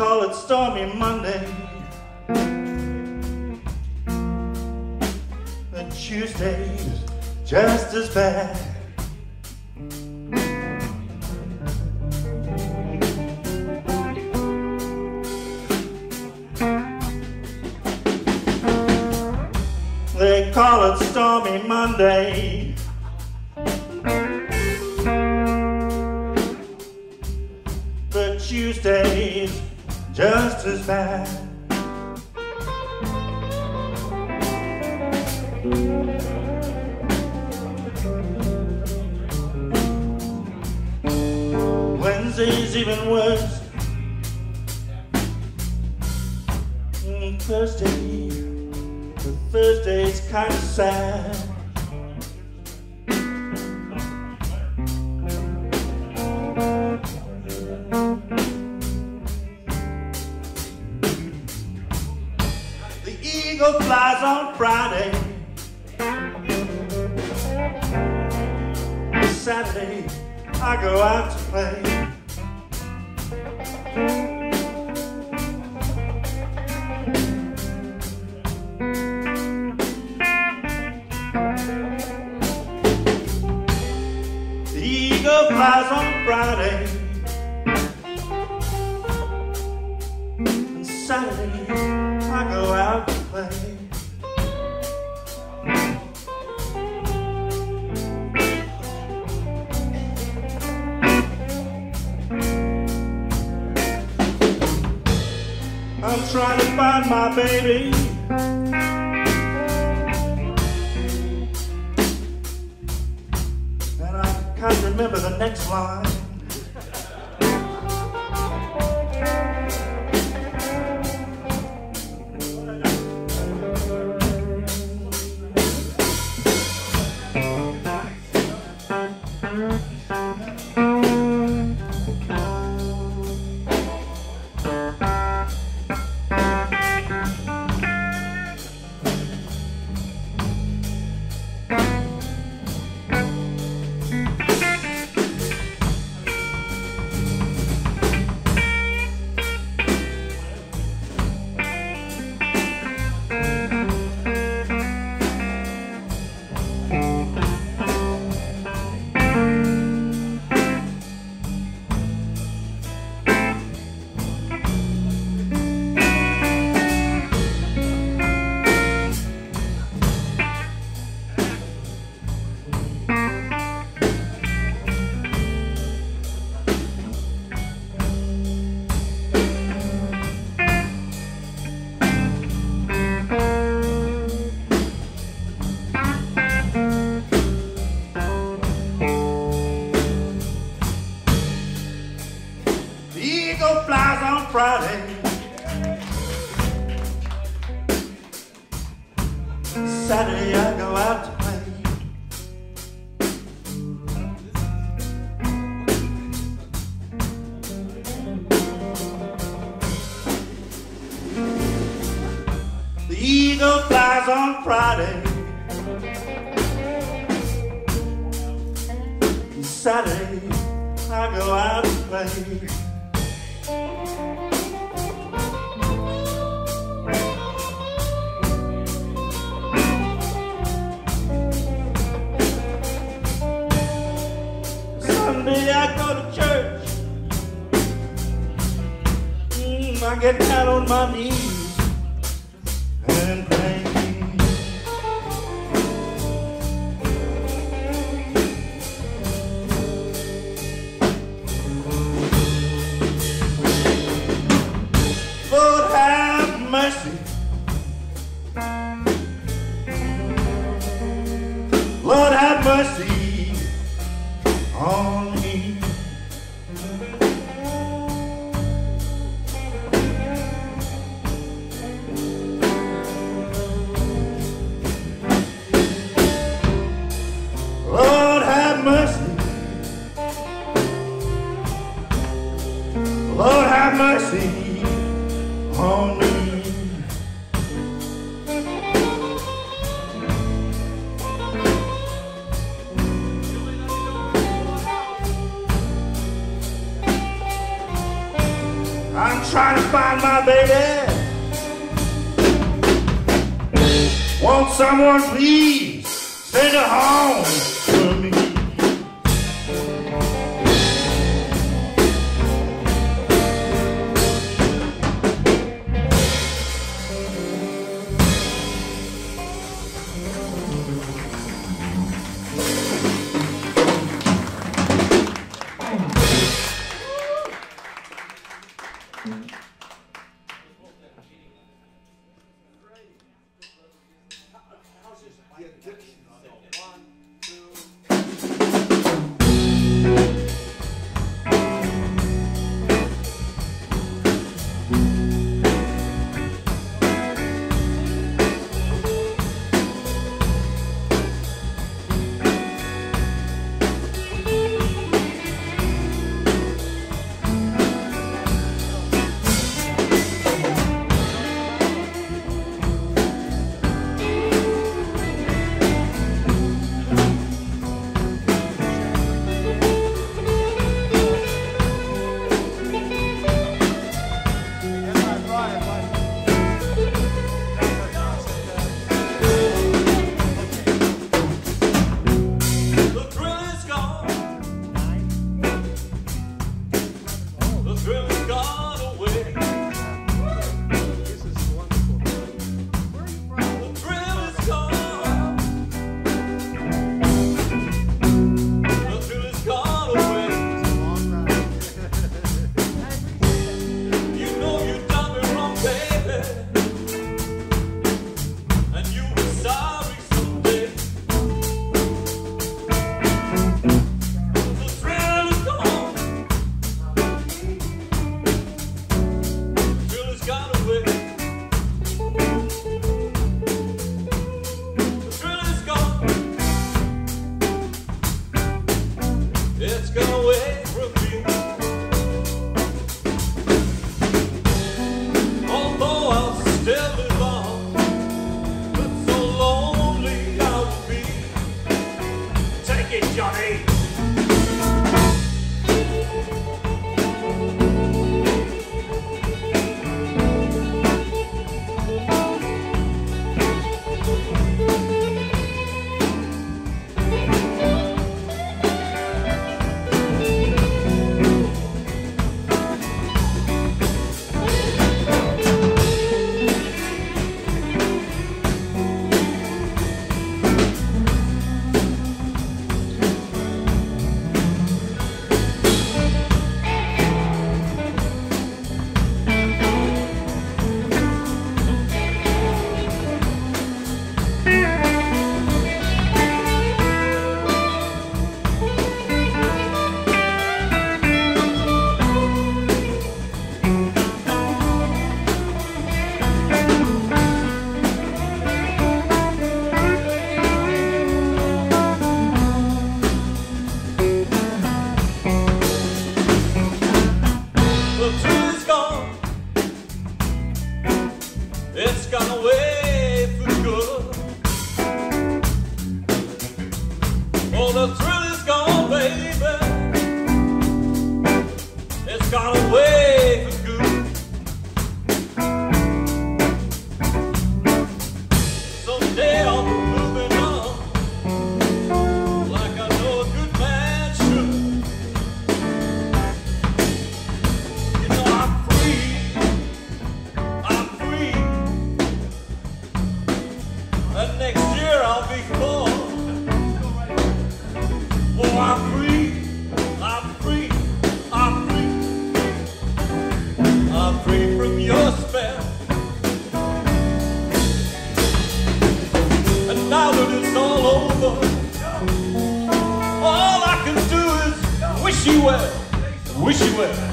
call it Stormy Monday. The Tuesday's just as bad. They call it Stormy Monday. Tuesday's just as bad. Wednesday's even worse. Thursday, Thursday's kind of sad. Eagle flies on Friday. Saturday, I go out to play. The eagle flies on Friday. Trying to find my baby. And I can't remember the next line. Friday. Saturday get down on my knees and pray. Lord have mercy. Lord have mercy trying to find my baby. Won't someone please send her home? 합니다. over. All I can do is wish you well, wish you well.